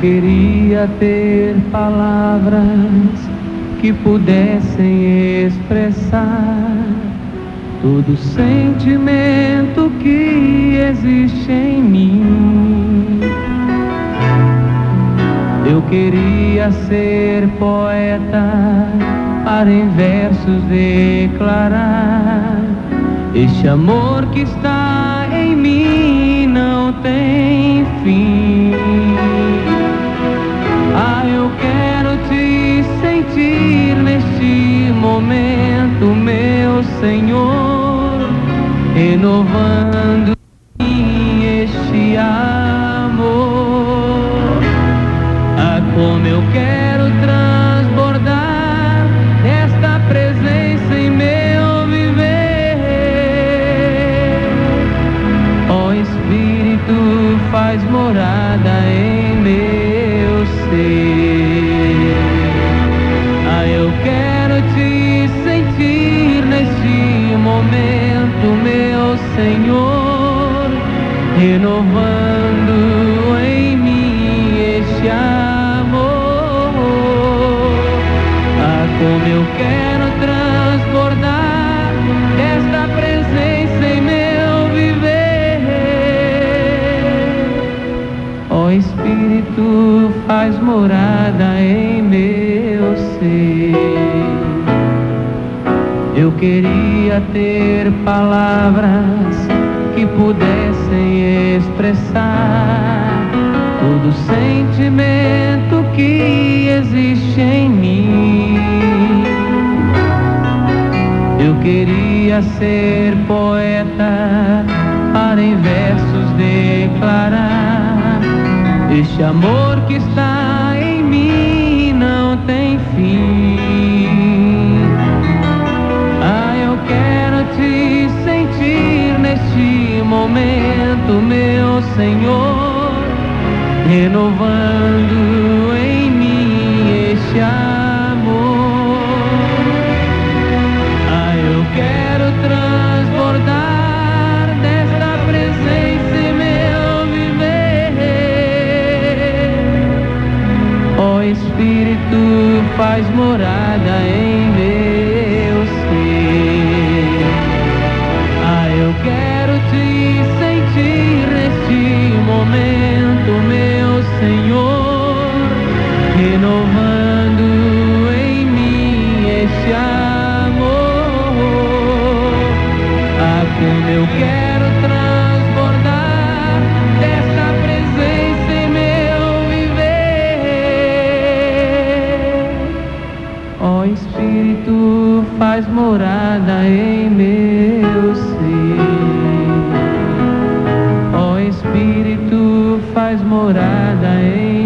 queria ter palavras que pudessem expressar todo sentimento que existe em mim. Eu queria ser poeta para em versos declarar este amor que está em mim não tem fim. Senhor, renovando este amor. Ah, como eu quero transbordar esta presença em meu viver. Ó Espírito, faz morada em Senhor, renovando em mim este amor. Ah, como eu quero transbordar esta presença em meu viver. Ó Espírito, faz morada em meu Eu queria ter palavras que pudessem expressar todo sentimento que existe em mim. Eu queria ser poeta para em versos declarar este amor que está meu Senhor, renovando em mim este amor. Ah, eu quero transbordar desta presença em meu viver. Ó Espírito, faz morada em meu Espírito, faz morada em meu ser. Ó Espírito, faz morada em